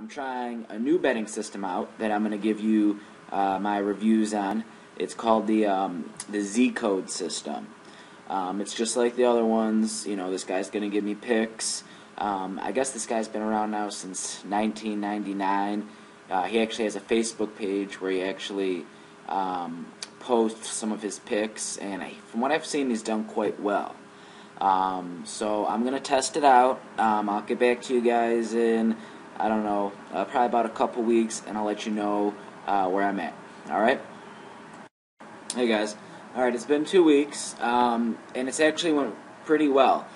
I'm trying a new betting system out that I'm going to give you uh, my reviews on. It's called the um, the Zcode system. Um, it's just like the other ones. You know, this guy's going to give me picks. Um, I guess this guy's been around now since 1999. Uh, he actually has a Facebook page where he actually um, posts some of his picks, and I, from what I've seen, he's done quite well. Um, so I'm gonna test it out. Um, I'll get back to you guys in I don't know uh, probably about a couple weeks, and I'll let you know uh, where I'm at. All right. Hey guys. All right. It's been two weeks, um, and it's actually went pretty well.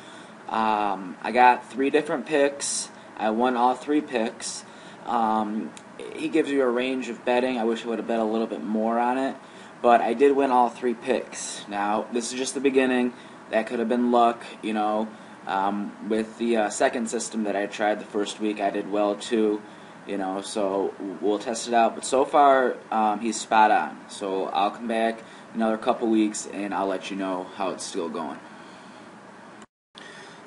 Um, I got three different picks. I won all three picks. Um, he gives you a range of betting. I wish I would have bet a little bit more on it, but I did win all three picks. Now this is just the beginning. That could have been luck, you know. Um, with the uh, second system that I tried the first week, I did well too, you know. So we'll test it out. But so far, um, he's spot on. So I'll come back another couple weeks and I'll let you know how it's still going.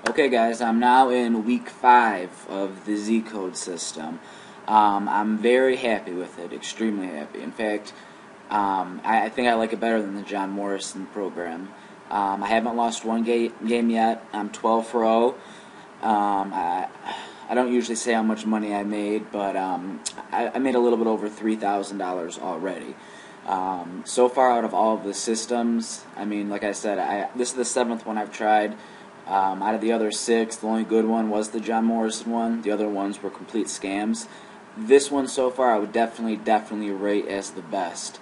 Okay, guys, I'm now in week five of the Zcode system. Um, I'm very happy with it, extremely happy. In fact, um, I, I, think I like it better than the John Morrison program. Um, I haven't lost one ga- game yet. I'm 12 for 0. Um, I, I don't usually say how much money I made, but um, I, I, made a little bit over $3,000 already. Um, so far out of all of the systems, I mean, like I said, I, this is the seventh one I've tried. Um, out of the other six, the only good one was the John Morrison one. The other ones were complete scams. This one so far, I would definitely, definitely rate as the best.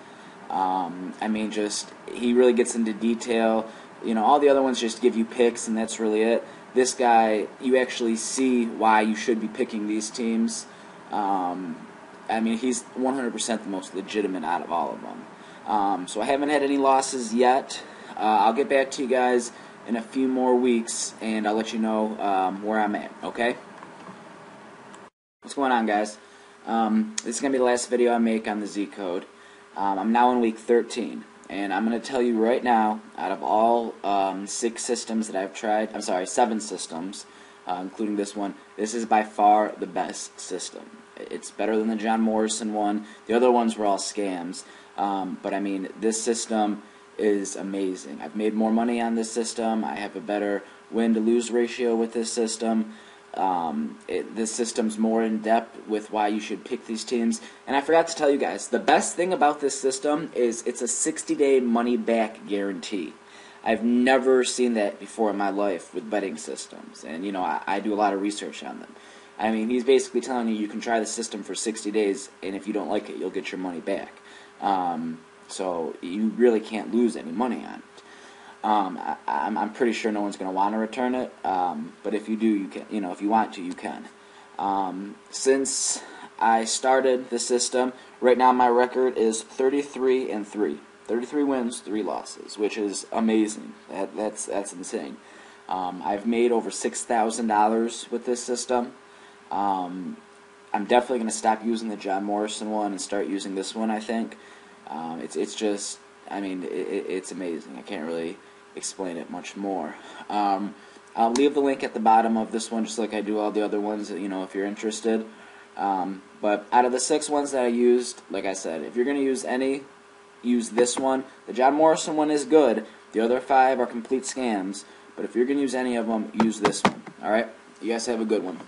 Um, I mean, just he really gets into detail. You know, all the other ones just give you picks, and that's really it. This guy, you actually see why you should be picking these teams. Um, I mean, he's 100% the most legitimate out of all of them. Um, so I haven't had any losses yet. Uh, I'll get back to you guys in a few more weeks, and I'll let you know um, where I'm at. Okay? What's going on, guys? Um, this is gonna be the last video I make on the Zcode. Um, I'm now in week 13, and I'm going to tell you right now, out of all um, six systems that I've tried, I'm sorry, seven systems, uh, including this one, this is by far the best system. It's better than the John Morrison one. The other ones were all scams, um, but I mean, this system is amazing. I've made more money on this system. I have a better win to lose ratio with this system. Um, it, this system's more in depth with why you should pick these teams. And I forgot to tell you guys, the best thing about this system is it's a 60 day money back guarantee. I've never seen that before in my life with betting systems. And, you know, I, I do a lot of research on them. I mean, he's basically telling you you can try the system for 60 days, and if you don't like it, you'll get your money back. Um, so you really can't lose any money on it. Um, I, am pretty sure no one's going to want to return it, um, but if you do, you can. You know, if you want to, you can. Um, since I started the system, right now my record is 33 and three. 33 wins, three losses, which is amazing. That, that's that's insane. Um, I've made over six thousand dollars with this system. Um, I'm definitely going to stop using the John Morrison one and start using this one. I think um, it's it's just I mean it, it's amazing. I can't really explain it much more. Um, I'll leave the link at the bottom of this one, just like I do all the other ones. You know, if you're interested. Um, but out of the six ones that I used, like I said, if you're going to use any, use this one. The John Morrison one is good. The other five are complete scams. But if you're going to use any of them, use this one. All right. You guys have a good one.